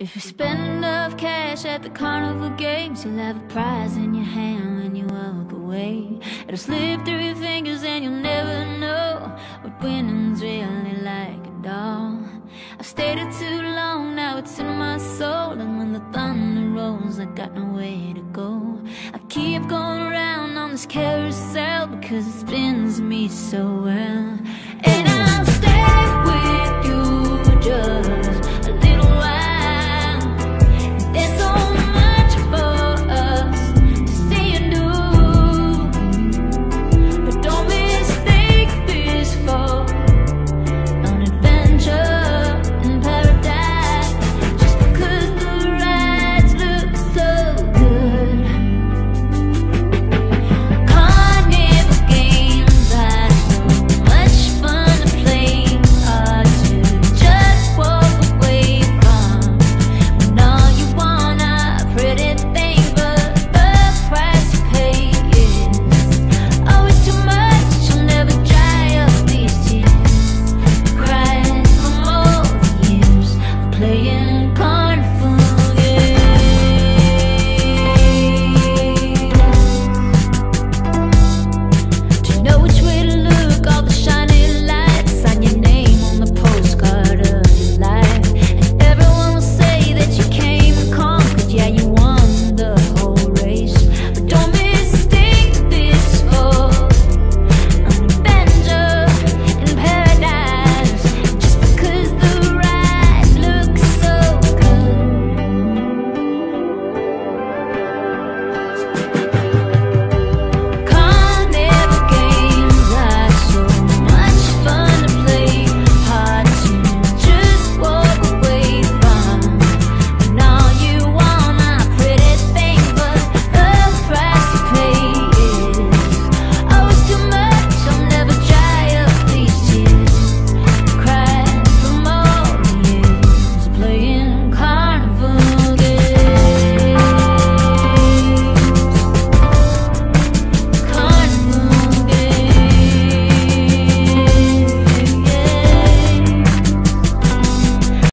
If you spend enough cash at the carnival games, you'll have a prize in your hand when you walk away. It'll slip through your fingers and you'll never know what winning's really like at all. I've stayed it too long, now it's in my soul. And when the thunder rolls, I got nowhere to go. I keep going around on this carousel because it spins me so well. and I'll stay.